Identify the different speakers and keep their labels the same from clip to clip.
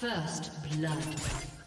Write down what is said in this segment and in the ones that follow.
Speaker 1: First blood.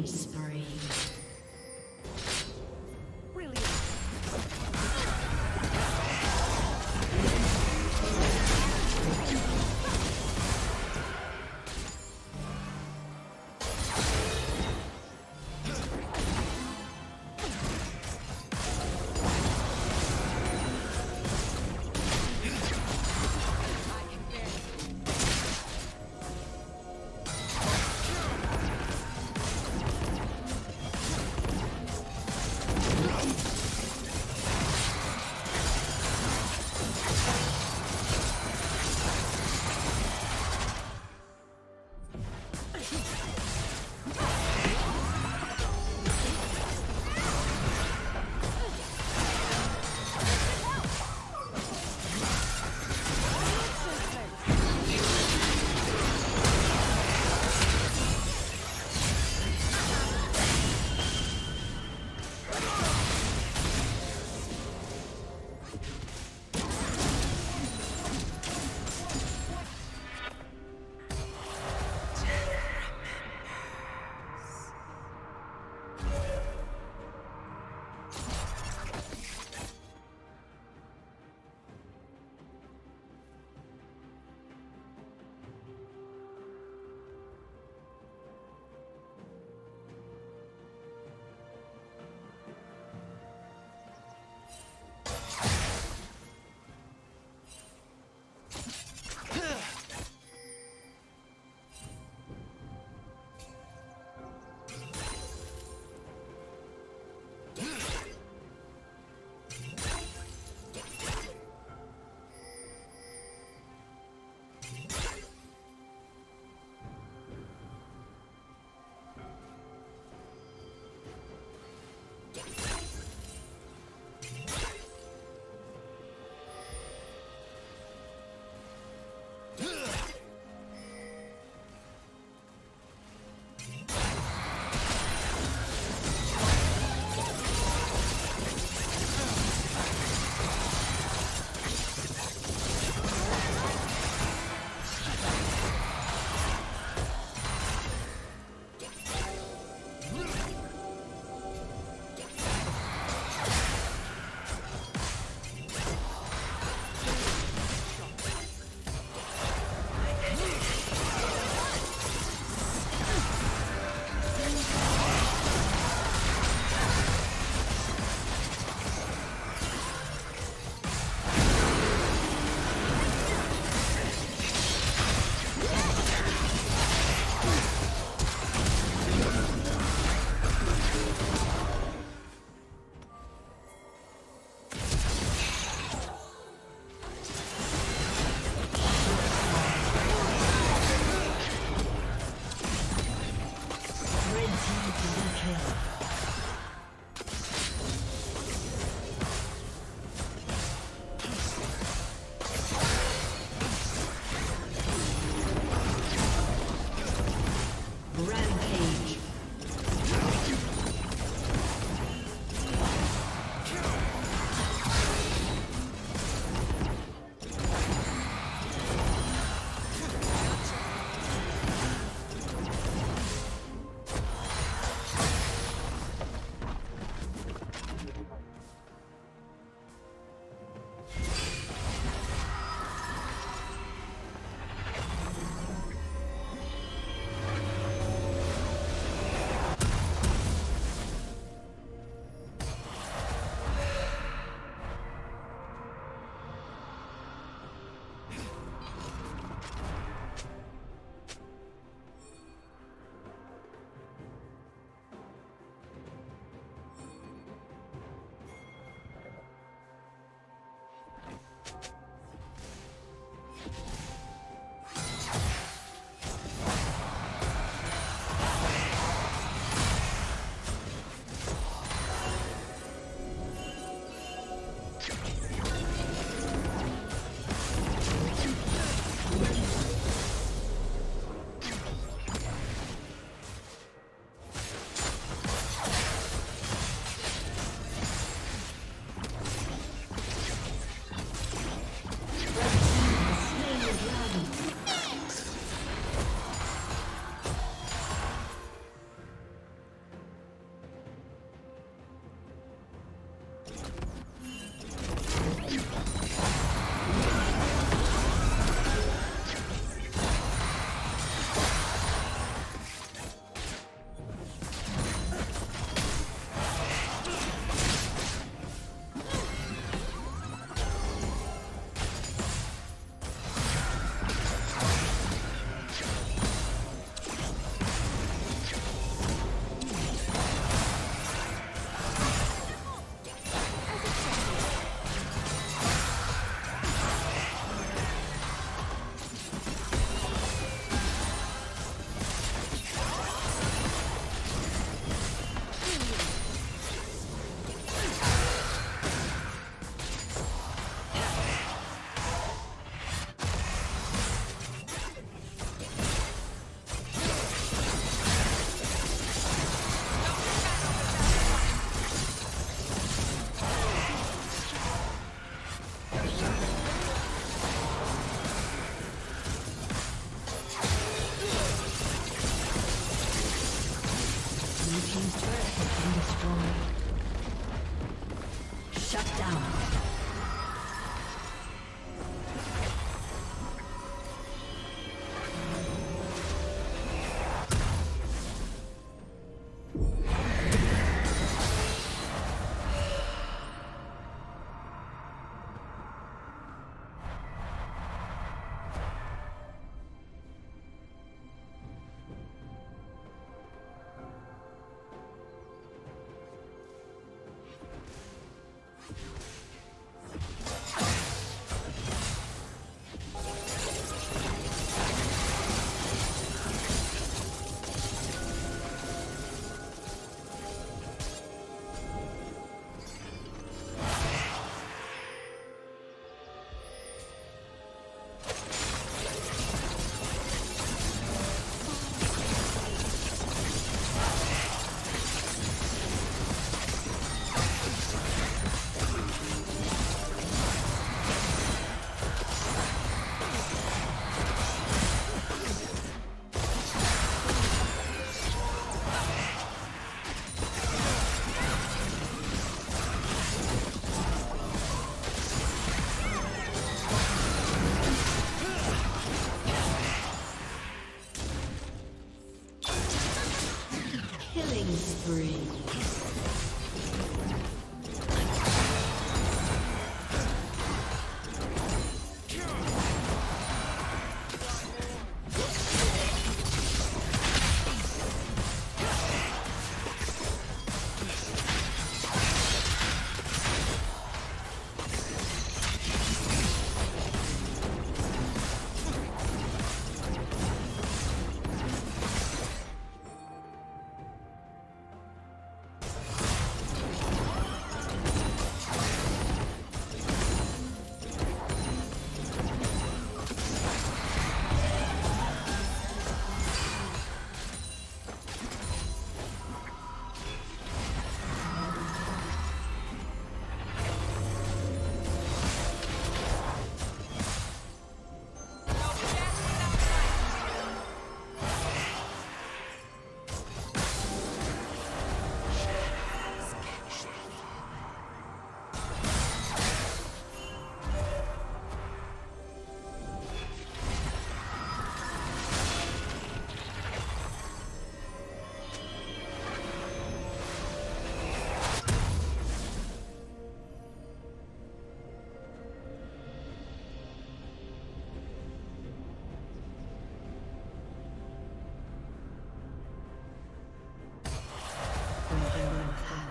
Speaker 1: Killing spree.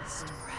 Speaker 1: Rest.